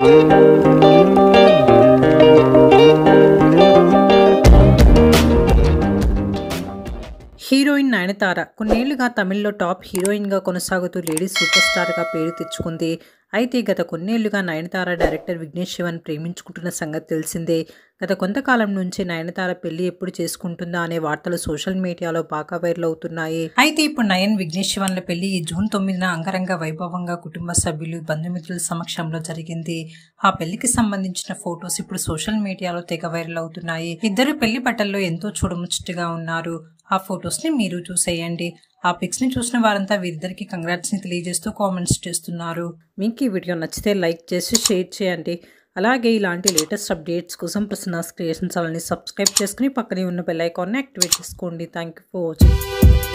Música heroine Nayanthara కొన్నేళ్ళుగా తమిళ్ళో top హీరోయిన్గా కొనసాగుతూ లేడీ సూపర్ స్టార్గా పేరు తెచ్చుకుంది. అయితే గత కొన్నేళ్ళుగా నయనతార డైరెక్టర్ విఘ్నేష్ శివన్ ప్రేమించుకుంటున్న సంగతి తెలిసిందే. గత కొంతకాలం నుంచి నయనతార పెళ్ళి ఎప్పుడు చేసుకుంటుందా అనే వార్తలు సోషల్ మీడియాలో బాగా వైరల్ అవుతున్నాయి. అయితే ఇప్పుడు నయన్ విఘ్నేష్ శివన్ల పెళ్ళి ఈ జూన్ తొమ్మిదిన అంగరంగ వైభవంగా కుటుంబ సభ్యులు బంధుమిత్రుల సమక్షంలో జరిగింది. ఆ పెళ్ళికి సంబంధించిన ఫొటోస్ ఇప్పుడు సోషల్ మీడియాలో తెగ వైరల్ అవుతున్నాయి. ఇద్దరు పెళ్ళి బట్టల్లో ఎంతో చూడముచ్చటగా ఉన్నారు. ఆ ఫొటోస్ని మీరు చూసేయండి. ఆ పిక్స్ని చూసిన వారంతా వీరిద్దరికి కంగ్రాట్స్ని తెలియజేస్తూ కామెంట్స్ చేస్తున్నారు. మీకు ఈ వీడియో నచ్చితే లైక్ చేసి షేర్ చేయండి. అలాగే ఇలాంటి లేటెస్ట్ అప్డేట్స్ కోసం ప్రసన్నాస్ క్రియేషన్ ఛానల్ని సబ్స్క్రైబ్ చేసుకుని పక్కనే ఉన్న బెల్ ఐకాన్ని యాక్టివేట్ చేసుకోండి. Thank you for watching.